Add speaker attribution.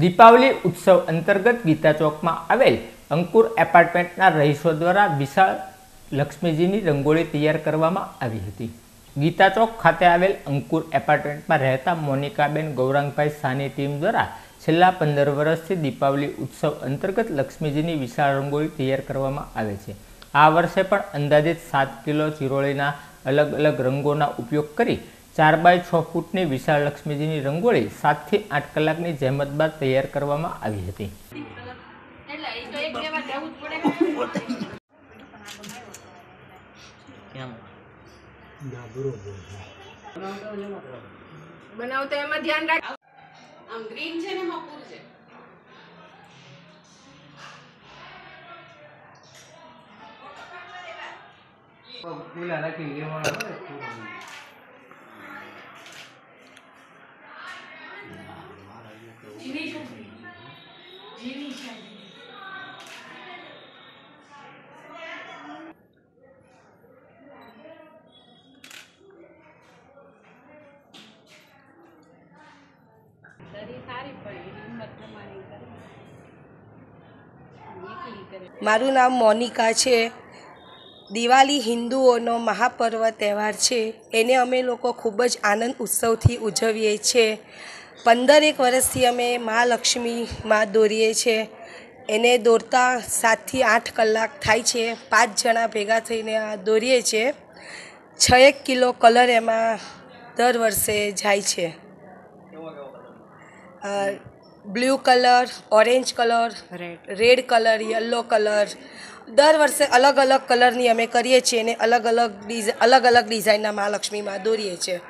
Speaker 1: દીપાવલી ઉત્સવ અંતર્ગત ગીતા ચોકમાં આવેલ અંકુર એપાર્ટમેન્ટના રહીશો દ્વારા વિશાળ લક્ષ્મીજીની રંગોળી તૈયાર કરવામાં આવી હતી. ગીતા ચોક ખાતે આવેલ અંકુર એપાર્ટમેન્ટમાં રહેતા મોનિકાબેન ગૌરાંગભાઈ સાની ટીમ દ્વારા છેલ્લા પંદર વર્ષથી દીપાવલી ઉત્સવ અંતર્ગત લક્ષ્મીજીની વિશાળ રંગોળી તૈયાર કરવામાં આવે છે. આ વર્ષે પણ અંદાજિત સાત કિલો ચિરોળીના અલગ અલગ રંગોના ઉપયોગ કરી ચાર બાય છ ફૂટની વિશાળ લક્ષ્મીજીની રંગોળી સાતથી આઠ કલાકની જહેમત બાદ તૈયાર કરવામાં આવી હતી.
Speaker 2: એટલે એ તો એક લેવા જવું જ પડે બનાવતો એમાં ધ્યાન રાખ. આમ ગ્રીન છે ને ફૂલ છે.
Speaker 3: મારું નામ મોનિકા છે. દિવાળી હિન્દુઓનો મહાપર્વ તહેવાર છે. એને અમે લોકો ખૂબ જ આનંદ ઉત્સવથી ઉજવીએ છીએ. પંદરેક વર્ષથી અમે મહાલક્ષ્મી માં દોરીએ છીએ એને દોરતા સાતથી આઠ કલાક થાય છે. પાંચ જણા ભેગા થઈને આ દોરીએ છીએ છ. એક કિલો કલર એમાં દર વર્ષે જાય છે. Blue colour orange colour red colour yellow colour. દર વર્ષે અલગ અલગ કલરની અમે કરીએ છીએ અને અલગ અલગ ડિઝ અલગ અલગ ડિઝાઇનના મહાલક્ષ્મીમાં દોરીએ છીએ